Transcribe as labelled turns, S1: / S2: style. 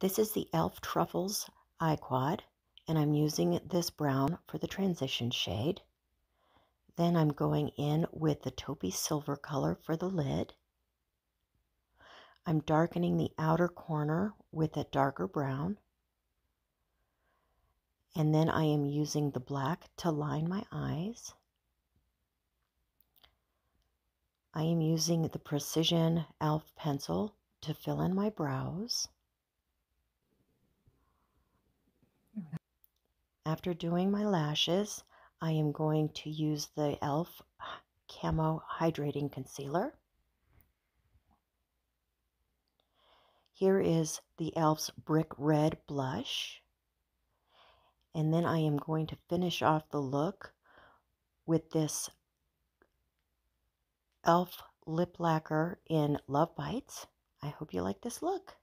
S1: This is the e.l.f. Truffles Eye Quad, and I'm using this brown for the transition shade. Then I'm going in with the taupey silver color for the lid. I'm darkening the outer corner with a darker brown. And then I am using the black to line my eyes. I am using the Precision e.l.f. pencil to fill in my brows. After doing my lashes, I am going to use the e.l.f. Camo Hydrating Concealer. Here is the e.l.f.'s Brick Red Blush. And then I am going to finish off the look with this e.l.f. lip lacquer in Love Bites. I hope you like this look.